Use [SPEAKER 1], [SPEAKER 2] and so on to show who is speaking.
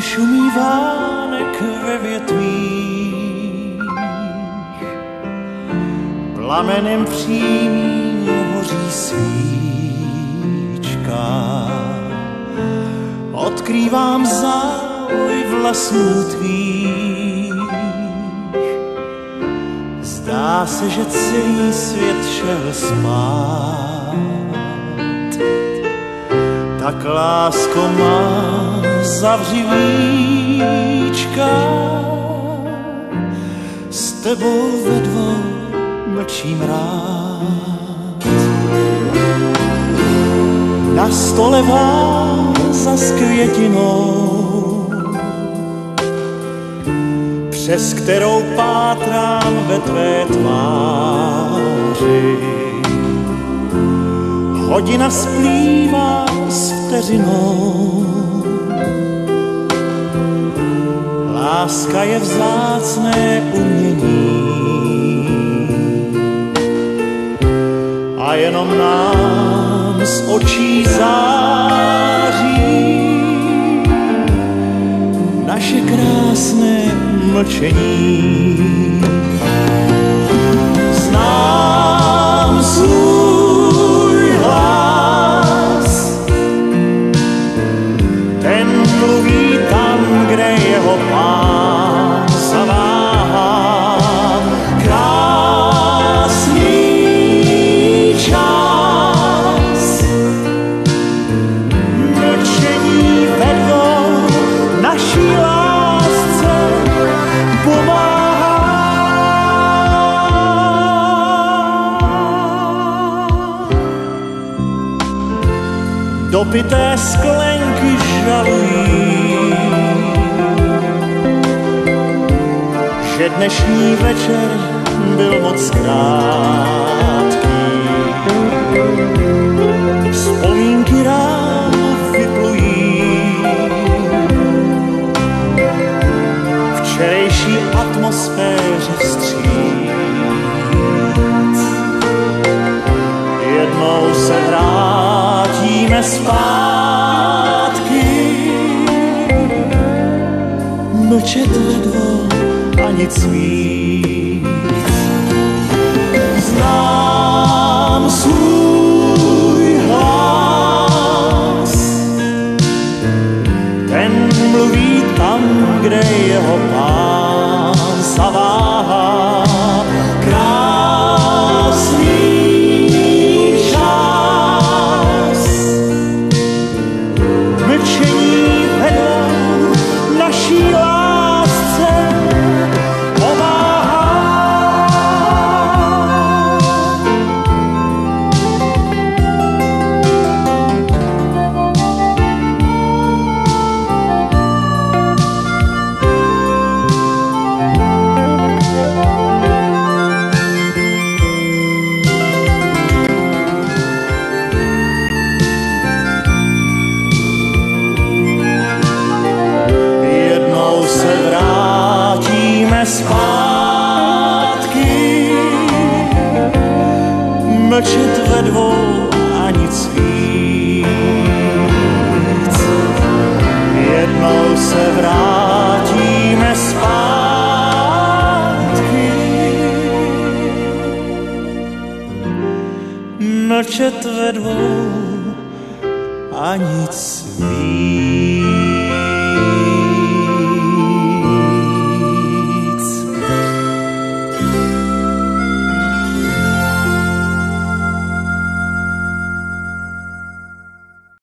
[SPEAKER 1] šumí vánek ve větvích, plamenem přímým hoří svíčka. Odkrývám závoj vlasů tvých, zdá se, že celý svět šel spát. Tak lásko má zavři víčka, s tebou ve dvou mlčím rád. Na stole váza s květinou, přes kterou pátrám ve tvé tváři. Hodina splývá s vteřinou, Láska je vzácné umění a jenom nám z očí září naše krásné mlčení. Znám svůj hlas, ten mluví kde jeho pán zaváhá. Krásný čas, mlčení ve dvou naší lásce pomáhá. Dopité sklenky žalují, že dnešní večer byl moc krátký. Vzpomínky ráno vyplují, včerejší atmosféře vstříc. Jednou se vrátíme zpátky, a nic se vrátíme zpátky, mlčet ve dvou a nic víc.